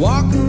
Walk